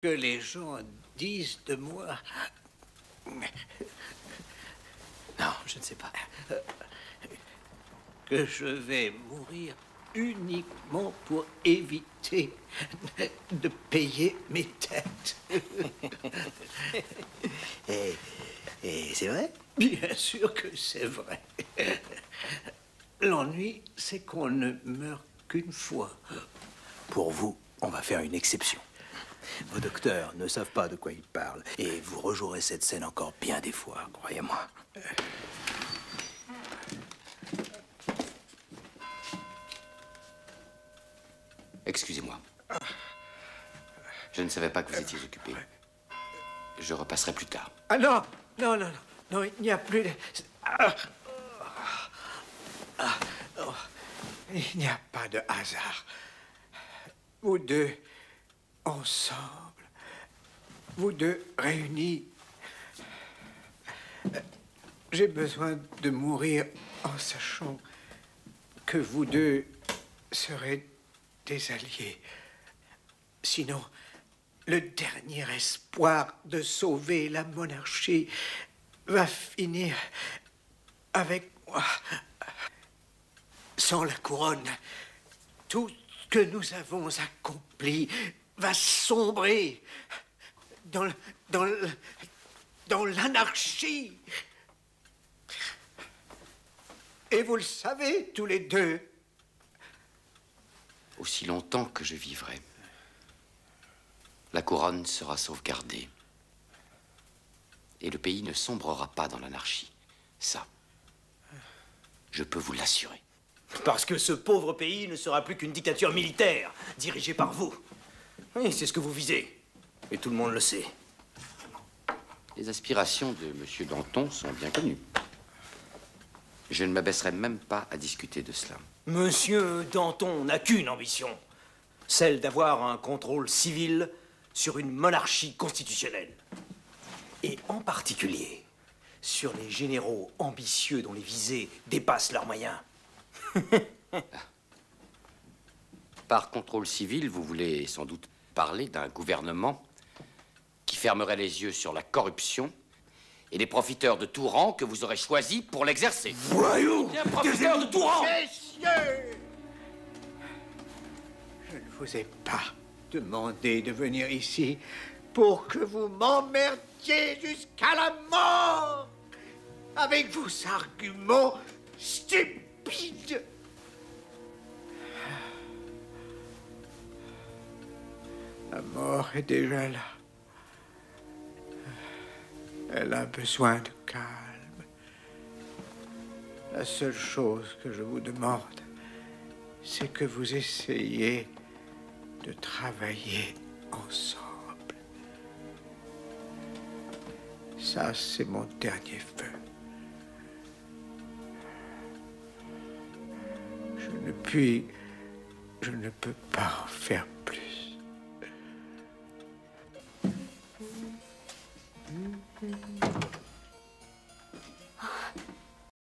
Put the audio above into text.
que les gens disent de moi. Non, je ne sais pas. Que je vais mourir uniquement pour éviter de payer mes têtes. et, et c'est vrai? Bien sûr que c'est vrai. L'ennui, c'est qu'on ne meurt qu'une fois. Pour vous, on va faire une exception. Vos docteurs ne savent pas de quoi ils parlent. Et vous rejouerez cette scène encore bien des fois, croyez-moi. Excusez-moi. Je ne savais pas que vous étiez occupé. Je repasserai plus tard. Ah non, non, non, non, non, il n'y a plus de... Ah. Ah. Oh. Il n'y a pas de hasard. Vous deux, ensemble, vous deux réunis, j'ai besoin de mourir en sachant que vous deux serez des alliés. Sinon, le dernier espoir de sauver la monarchie va finir avec moi. Sans la couronne, tout ce que nous avons accompli va sombrer dans, dans, dans l'anarchie. Et vous le savez tous les deux. Aussi longtemps que je vivrai, la couronne sera sauvegardée. Et le pays ne sombrera pas dans l'anarchie. Ça, je peux vous l'assurer. Parce que ce pauvre pays ne sera plus qu'une dictature militaire, dirigée par vous. Oui, c'est ce que vous visez. Et tout le monde le sait. Les aspirations de M. Danton sont bien connues. Je ne m'abaisserai même pas à discuter de cela. Monsieur Danton n'a qu'une ambition. Celle d'avoir un contrôle civil sur une monarchie constitutionnelle. Et en particulier sur les généraux ambitieux dont les visées dépassent leurs moyens. Par contrôle civil, vous voulez sans doute parler d'un gouvernement qui fermerait les yeux sur la corruption et les profiteurs de tout rang que vous aurez choisis pour l'exercer. Voyou Bien, profiteur de tout rang Messieurs Je ne vous ai pas demandé de venir ici pour que vous m'emmerdiez jusqu'à la mort avec vos arguments stupides. La mort est déjà là. Elle a besoin de calme. La seule chose que je vous demande, c'est que vous essayiez de travailler ensemble. Ça, c'est mon dernier feu. Je ne puis, je ne peux pas en faire plus. Mm -hmm.